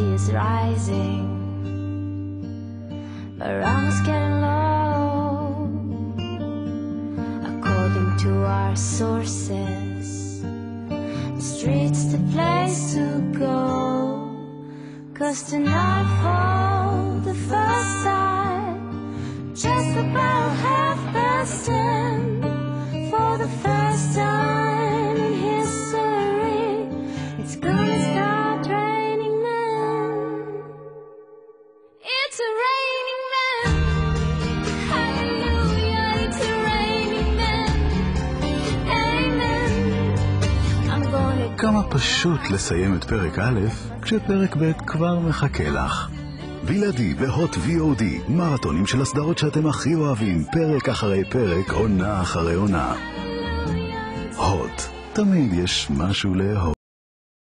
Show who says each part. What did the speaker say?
Speaker 1: tears rising. But Rama's getting low. According to our sources, the street's the place to go. Cause tonight for the first time, just about half past ten, for the first time
Speaker 2: כמה פשוט לסיים את פרק א' כשפרק ב' כבר מחכה לך. בלעדי בהוט VOD, מרתונים של הסדרות שאתם הכי אוהבים, פרק אחרי פרק, עונה אחרי עונה. הוט, תמיד יש משהו לאהוב.